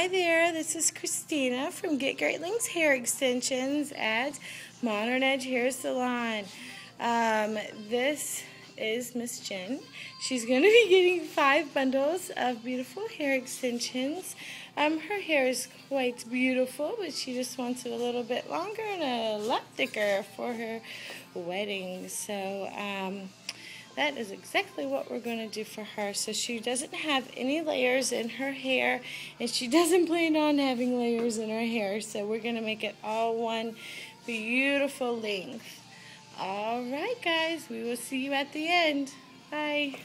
Hi there, this is Christina from Great Lengths Hair Extensions at Modern Edge Hair Salon. Um, this is Miss Jen. She's going to be getting five bundles of beautiful hair extensions. Um, her hair is quite beautiful, but she just wants it a little bit longer and a lot thicker for her wedding. So, um, that is exactly what we're going to do for her. So she doesn't have any layers in her hair, and she doesn't plan on having layers in her hair. So we're going to make it all one beautiful length. All right, guys, we will see you at the end. Bye.